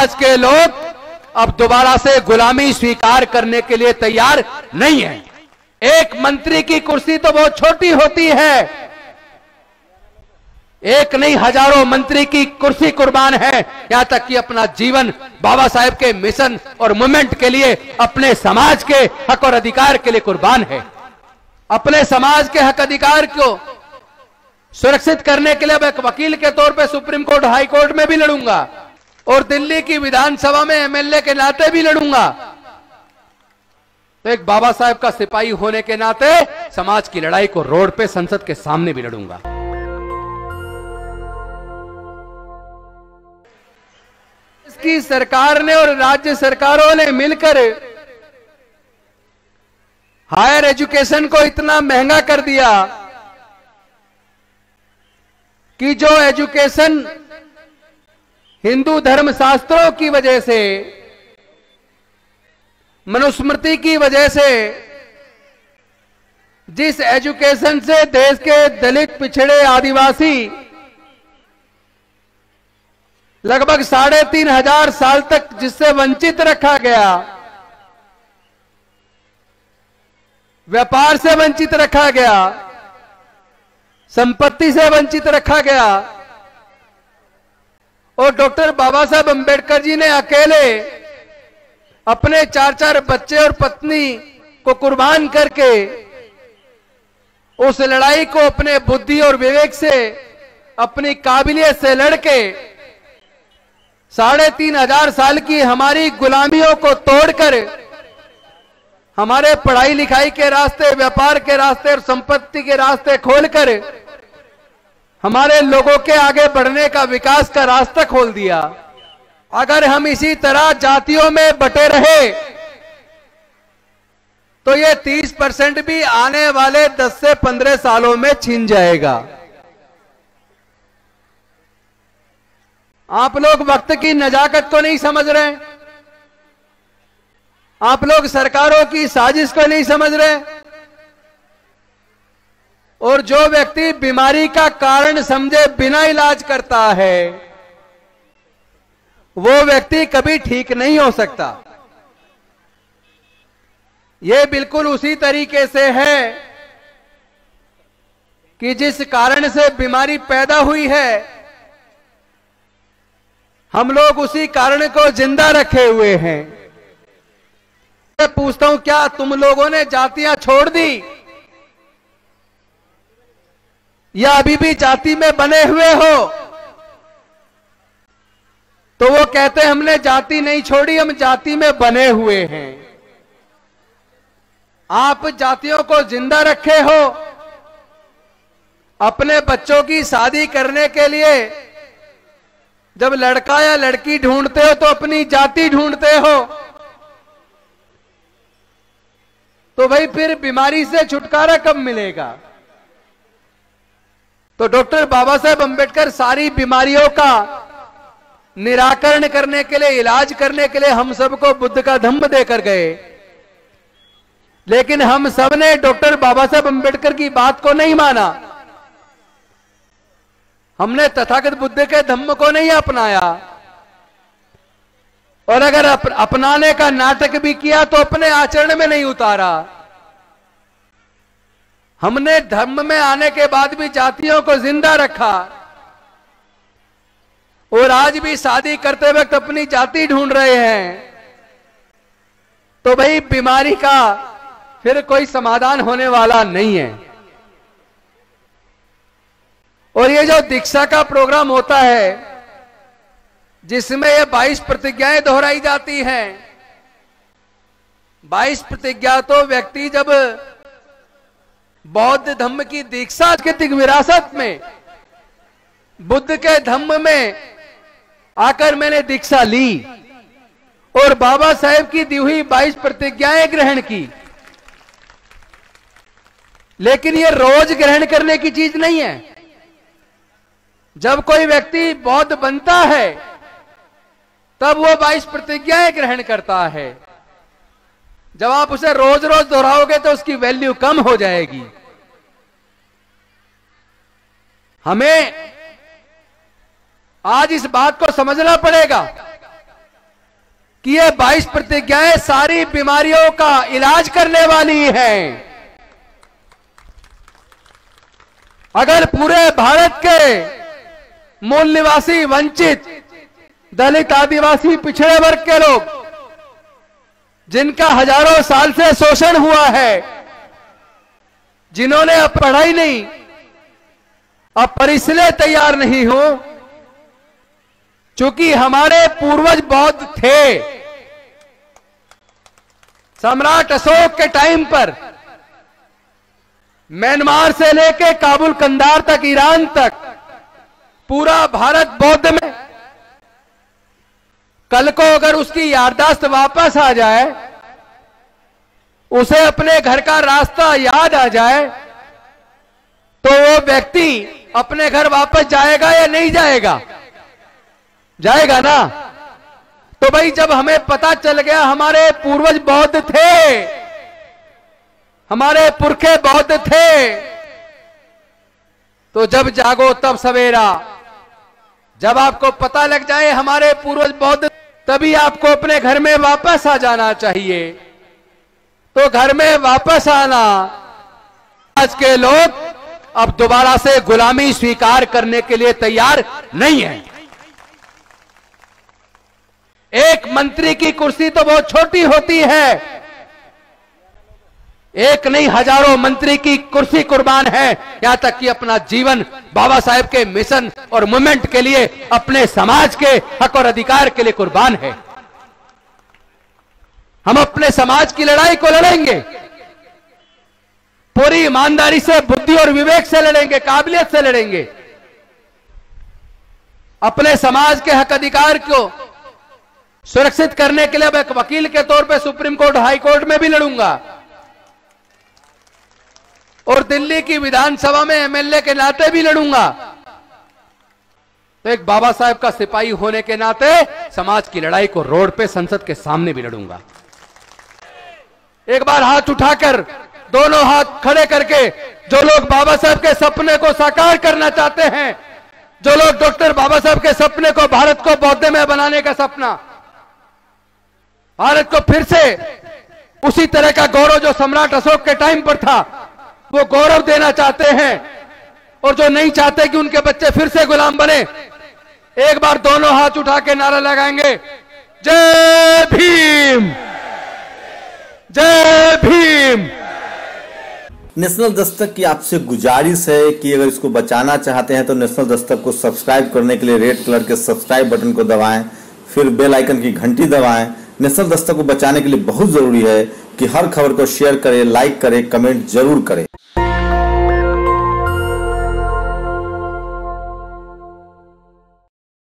आज के लोग अब दोबारा से गुलामी स्वीकार करने के लिए तैयार नहीं है। एक मंत्री की कुर्सी तो बहुत छोटी होती है। एक नहीं, हज़ारों मंत्री की कुर्सी कुर्बान है। यहाँ तक कि अपना जीवन बाबा साहेब के मिशन और मूवमेंट के लिए, अपने समाज के हक और अधिकार के लिए कुर्बान है। अपने समाज के हक अधिकार को सुरक्षित करने के लिए अब एक वकील के तौर पे सुप्रीम कोर्ट, हाई कोर्ट में भी लड़ूँगा। और दिल्ली की विधानसभा में एमएलए के नाते भी लड़ूँगा। तो एक बाबा साहेब का सिपाही होने के नाते समाज की लड़ाई को रोड पे संसद के सामने भी लड़ूँगा। इसकी सरकार ने और राज्य सरकारों ने मिलकर हायर एजुकेशन को इतना महँगा कर दिया कि जो एजुकेशन हिंदू धर्म शास्त्रों की वजह से, मनुस्मृति की वजह से, जिस एजुकेशन से देश के दलित, पिछड़े आदिवासी लगभग साढ़े तीन हज़ार साल तक जिससे वंचित रखा गया, व्यापार से वंचित रखा गया, संपत्ति से वंचित रखा गया और डॉक्टर बाबा साहब अंबेडकर जी ने अकेले अपने चार चार बच्चे और पत्नी को कुर्बान करके उस लड़ाई को अपने बुद्धि और विवेक से, अपनी काबिलियत से लड़के साढ़े तीन हज़ार साल की हमारी गुलामियों को तोड़कर, हमारे पढ़ाई लिखाई के रास्ते, व्यापार के रास्ते और संपत्ति के रास्ते खोलकर हमारे लोगों के आगे बढ़ने का विकास का रास्ता खोल दिया। अगर हम इसी तरह जातियों में बटे रहे तो ये 30 परसेंट भी आने वाले 10 से 15 सालों में छिन जाएगा। आप लोग वक्त की नजाकत को नहीं समझ रहे। आप लोग सरकारों की साजिश को नहीं समझ रहे। और जो व्यक्ति बीमारी का कारण समझे, बिना इलाज करता है, वो व्यक्ति कभी ठीक नहीं हो सकता। ये बिल्कुल उसी तरीके से है कि जिस कारण से बीमारी पैदा हुई है, हम लोग उसी कारण को ज़िंदा रखे हुए हैं। मैं पूछता हूँ, क्या तुम लोगों ने जातियाँ छोड़ दी? या अभी भी जाति में बने हुए हो तो वो कहते हमने जाति नहीं छोड़ी, हम जाति में बने हुए हैं। आप जातियों को ज़िंदा रखे हो, अपने बच्चों की शादी करने के लिए, जब लड़का या लड़की ढूंढते हो तो अपनी जाति ढूंढते हो तो भाई फिर बीमारी से छुटकारा कब मिलेगा? तो डॉक्टर बाबा साहेब अंबेडकर सारी बीमारियों का निराकरण करने के लिए इलाज करने के लिए हम सबको बुद्ध का धम्म देकर गए। लेकिन हम सबने डॉक्टर बाबा साहेब अंबेडकर की बात को नहीं माना। हमने तथागत बुद्ध के धम्म को नहीं अपनाया। और अगर अप, अपनाने का नाटक भी किया तो अपने आचरण में नहीं उतारा। हमने धर्म में आने के बाद भी जातियों को ज़िंदा रखा। और आज भी शादी करते वक्त अपनी जाति ढूंढ रहे हैं। तो भाई, बीमारी का फिर कोई समाधान होने वाला नहीं है। और ये जो दीक्षा का प्रोग्राम होता है, जिसमें ये 22 प्रतिज्ञाएँ दोहराई जाती हैं। 22 प्रतिज्ञा तो व्यक्ति जब बौद्ध धम्म की दीक्षा की विरासत में, बुद्ध के धम्म में आकर मैंने दीक्षा ली और बाबा साहेब की दी हुई 22 प्रतिज्ञाएँ ग्रहण की। लेकिन यह रोज ग्रहण करने की चीज़ नहीं है। जब कोई व्यक्ति बौद्ध बनता है, तब वो 22 प्रतिज्ञाएँ ग्रहण करता है। जब आप उसे रोज रोज दोहराओगे तो उसकी वैल्यू कम हो जाएगी। हमें आज इस बात को समझना पड़ेगा कि ये 22 प्रतिज्ञाएँ सारी बीमारियों का इलाज करने वाली हैं। अगर पूरे भारत के मूल निवासी वंचित, दलित, आदिवासी, पिछड़े वर्ग के लोग जिनका हज़ारों साल से शोषण हुआ है, जिन्होंने अब पढ़ाई नहीं, अब परिसले तैयार नहीं हो, चूँकि हमारे पूर्वज बौद्ध थे। सम्राट अशोक के टाइम पर, म्यांमार से लेके काबुल कंदार तक, ईरान तक, पूरा भारत बौद्ध में कल को अगर उसकी याददाश्त वापस आ जाए, उसे अपने घर का रास्ता याद आ जाए तो वो व्यक्ति अपने घर वापस जाएगा या नहीं जाएगा? जाएगा ना? तो भाई, जब हमें पता चल गया, हमारे पूर्वज बौद्ध थे। हमारे पुरखे बौद्ध थे। तो जब जागो तब सवेरा। जब आपको पता लग जाए, हमारे पूर्वज बौद्ध तभी आपको अपने घर में वापस आ जाना चाहिए। तो घर में वापस आना, आज के लोग अब दोबारा से गुलामी स्वीकार करने के लिए तैयार नहीं है। एक मंत्री की कुर्सी तो बहुत छोटी होती है। एक नहीं, हज़ारों मंत्री की कुर्सी कुर्बान है। यहाँ तक कि अपना जीवन बाबा साहेब के मिशन और मूवमेंट के लिए, अपने समाज के हक और अधिकार के लिए कुर्बान है। हम अपने समाज की लड़ाई को लड़ेंगे। पूरी ईमानदारी से, बुद्धि और विवेक से लड़ेंगे, काबिलियत से लड़ेंगे। अपने समाज के हक अधिकार को सुरक्षित करने के लिए एक वकील के तौर पे सुप्रीम कोर्ट, हाई कोर्ट में भी लड़ूँगा। और दिल्ली की विधानसभा में एमएलए के नाते भी लड़ूँगा। तो एक बाबा साहेब का सिपाही होने के नाते समाज की लड़ाई को रोड पे संसद के सामने भी लड़ूँगा। एक बार हाथ उठाकर, दोनों हाथ खड़े करके, जो लोग बाबा साहब के सपने को साकार करना चाहते हैं, जो लोग डॉक्टर बाबा साहब के सपने को भारत को बौद्ध में बनाने का सपना, भारत को फिर से उसी तरह का गौरव जो सम्राट अशोक के टाइम पर था वो गौरव देना चाहते हैं और जो नहीं चाहते कि उनके बच्चे फिर से गुलाम बने। एक बार दोनों हाथ उठा के नारा लगाएँगे। जय भीम। जय भीम। नेशनल दस्तक की आपसे गुजारिश है कि अगर इसको बचाना चाहते हैं तो नेशनल दस्तक को सब्सक्राइब करने के लिए रेड कलर के सब्सक्राइब बटन को दबाएँ, फिर बेल आइकन की घंटी दबाएँ। नेशनल दस्तक को बचाने के लिए बहुत ज़रूरी है कि हर खबर को शेयर करें लाइक करें कमेंट ज़रूर करें।